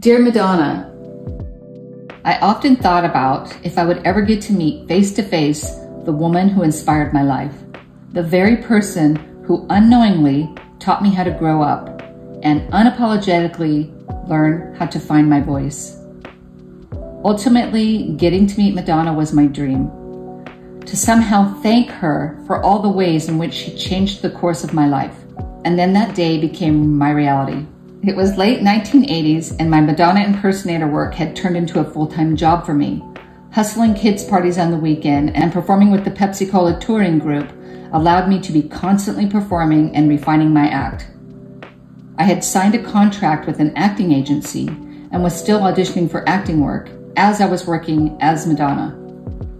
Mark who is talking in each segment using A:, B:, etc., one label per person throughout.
A: Dear Madonna, I often thought about if I would ever get to meet face to face the woman who inspired my life, the very person who unknowingly taught me how to grow up and unapologetically learn how to find my voice. Ultimately, getting to meet Madonna was my dream. To somehow thank her for all the ways in which she changed the course of my life. And then that day became my reality. It was late 1980s and my Madonna impersonator work had turned into a full-time job for me. Hustling kids parties on the weekend and performing with the Pepsi Cola touring group allowed me to be constantly performing and refining my act. I had signed a contract with an acting agency and was still auditioning for acting work as I was working as Madonna.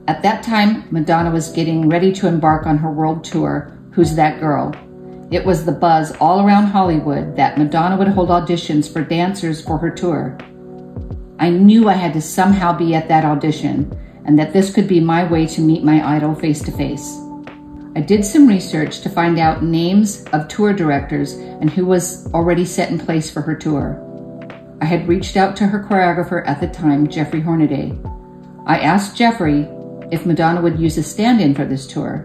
A: At that time, Madonna was getting ready to embark on her world tour, Who's That Girl? It was the buzz all around Hollywood that Madonna would hold auditions for dancers for her tour. I knew I had to somehow be at that audition and that this could be my way to meet my idol face to face. I did some research to find out names of tour directors and who was already set in place for her tour. I had reached out to her choreographer at the time, Jeffrey Hornaday. I asked Jeffrey if Madonna would use a stand in for this tour.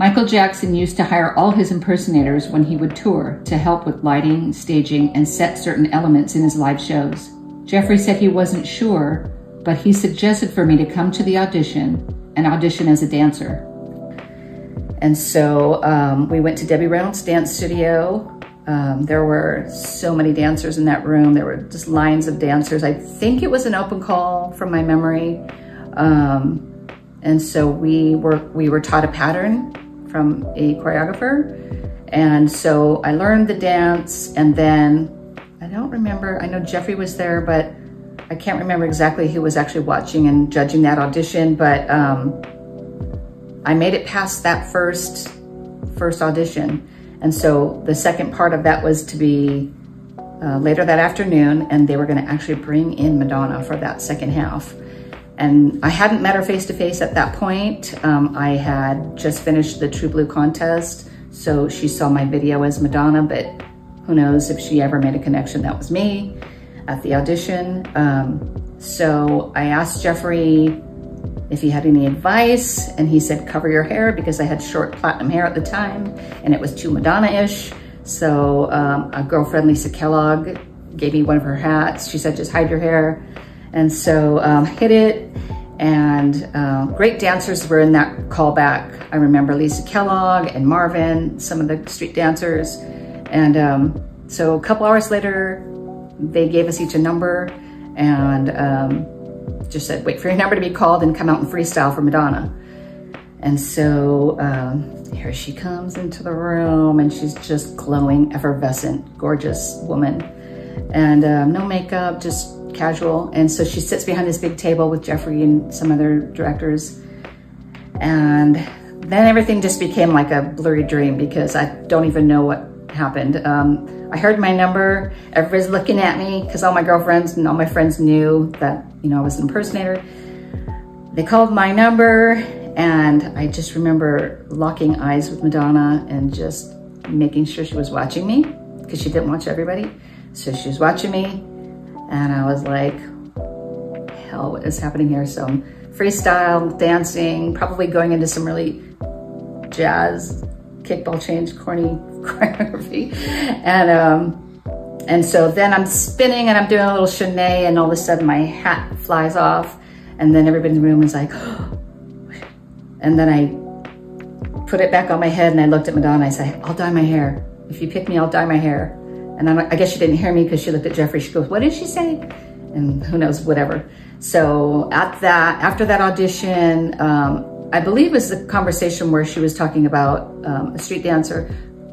A: Michael Jackson used to hire all his impersonators when he would tour to help with lighting, staging, and set certain elements in his live shows. Jeffrey said he wasn't sure, but he suggested for me to come to the audition and audition as a dancer. And so um, we went to Debbie Reynolds Dance Studio. Um, there were so many dancers in that room. There were just lines of dancers. I think it was an open call from my memory. Um, and so we were, we were taught a pattern from a choreographer. And so I learned the dance and then I don't remember, I know Jeffrey was there, but I can't remember exactly who was actually watching and judging that audition, but um, I made it past that first, first audition. And so the second part of that was to be uh, later that afternoon and they were gonna actually bring in Madonna for that second half. And I hadn't met her face to face at that point. Um, I had just finished the True Blue contest. So she saw my video as Madonna, but who knows if she ever made a connection. That was me at the audition. Um, so I asked Jeffrey if he had any advice and he said, cover your hair because I had short platinum hair at the time and it was too Madonna-ish. So um, a girlfriend, Lisa Kellogg, gave me one of her hats. She said, just hide your hair. And so um, hit it and uh, great dancers were in that callback. I remember Lisa Kellogg and Marvin, some of the street dancers. And um, so a couple hours later, they gave us each a number and um, just said, wait for your number to be called and come out and freestyle for Madonna. And so um, here she comes into the room and she's just glowing, effervescent, gorgeous woman. And um, no makeup, just casual. And so she sits behind this big table with Jeffrey and some other directors. And then everything just became like a blurry dream because I don't even know what happened. Um, I heard my number, everybody's looking at me because all my girlfriends and all my friends knew that, you know, I was an impersonator. They called my number and I just remember locking eyes with Madonna and just making sure she was watching me because she didn't watch everybody. So she was watching me and I was like, hell, what is happening here? So freestyle, dancing, probably going into some really jazz, kickball change, corny choreography. And, um, and so then I'm spinning and I'm doing a little chaîné and all of a sudden my hat flies off and then everybody in the room is like, and then I put it back on my head and I looked at Madonna. And I said, I'll dye my hair. If you pick me, I'll dye my hair. And I'm, i guess she didn't hear me because she looked at Jeffrey. She goes, what did she say? And who knows, whatever. So at that, after that audition, um, I believe it was the conversation where she was talking about um, a street dancer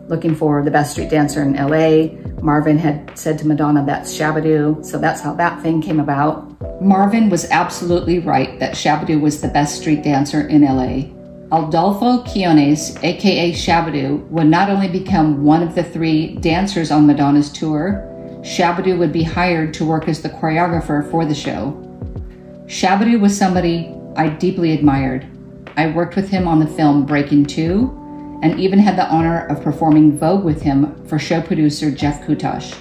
A: looking for the best street dancer in LA. Marvin had said to Madonna, that's Shabba-Doo. So that's how that thing came about. Marvin was absolutely right that Shabba-Doo was the best street dancer in LA. Adolfo Quiñones, aka Shabba-Doo, would not only become one of the three dancers on Madonna's tour, Shabba-Doo would be hired to work as the choreographer for the show. Shabba-Doo was somebody I deeply admired. I worked with him on the film Breakin' 2 and even had the honor of performing Vogue with him for show producer Jeff Kutash.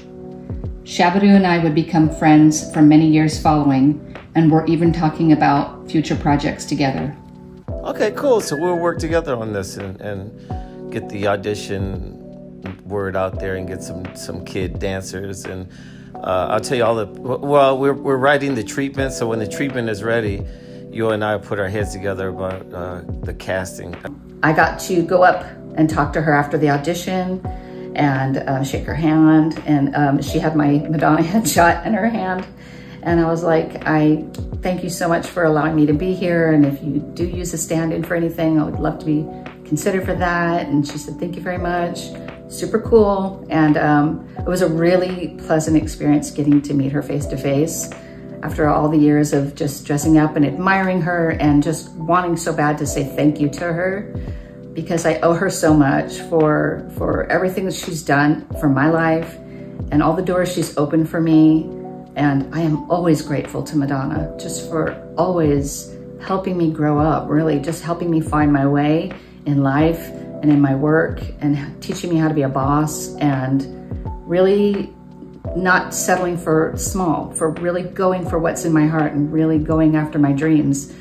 A: Shabba-Doo and I would become friends for many years following, and we're even talking about future projects together.
B: Okay, cool. So we'll work together on this and, and get the audition word out there and get some, some kid dancers. And uh, I'll tell you all the, well, we're, we're writing the treatment. So when the treatment is ready, you and I put our heads together about uh, the casting.
A: I got to go up and talk to her after the audition and uh, shake her hand. And um, she had my Madonna headshot in her hand. And I was like, I thank you so much for allowing me to be here. And if you do use a stand-in for anything, I would love to be considered for that. And she said, thank you very much. Super cool. And um, it was a really pleasant experience getting to meet her face to face after all the years of just dressing up and admiring her and just wanting so bad to say thank you to her because I owe her so much for, for everything that she's done for my life and all the doors she's opened for me. And I am always grateful to Madonna just for always helping me grow up, really just helping me find my way in life and in my work and teaching me how to be a boss and really not settling for small, for really going for what's in my heart and really going after my dreams.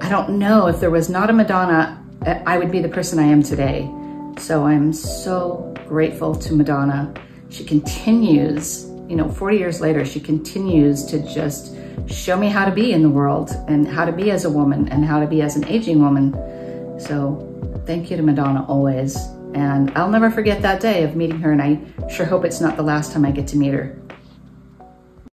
A: I don't know if there was not a Madonna, I would be the person I am today. So I'm so grateful to Madonna. She continues, you know, 40 years later, she continues to just show me how to be in the world and how to be as a woman and how to be as an aging woman. So thank you to Madonna always. And I'll never forget that day of meeting her, and I sure hope it's not the last time I get to meet her.